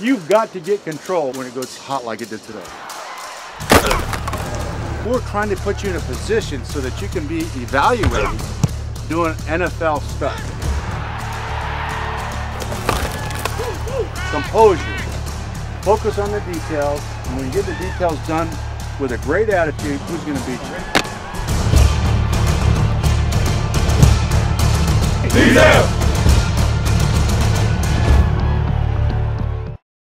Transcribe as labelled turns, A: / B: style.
A: You've got to get control when it goes hot like it did today. We're trying to put you in a position so that you can be evaluated doing NFL stuff. Composure. Focus on the details. And when you get the details done with a great attitude, who's going to beat you?
B: Detail!